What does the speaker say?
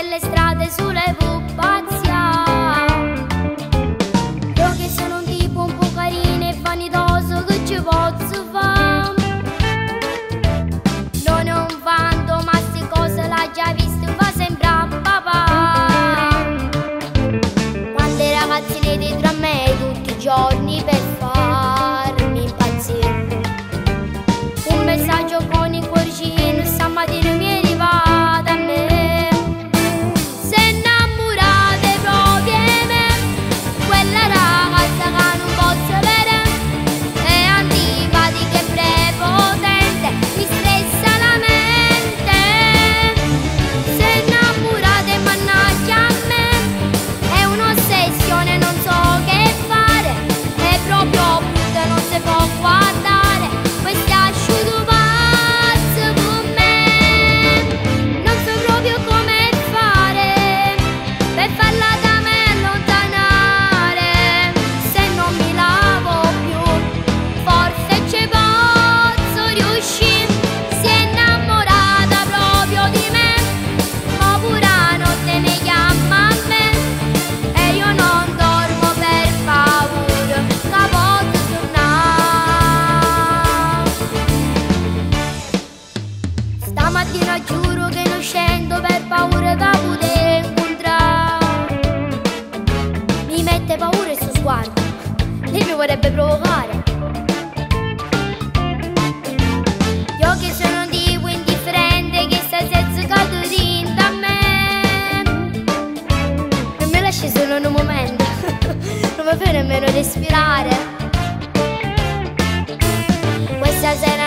nelle strade sulle puppe mattina giuro che non scendo per paura da poter incontrare. Mi mette paura il suo sguardo, lei mi vorrebbe provocare. Gli occhi sono di tipo indifferente che sta senza caduto dentro a me. Non mi lasci solo in un momento, non mi fai nemmeno respirare. Questa sera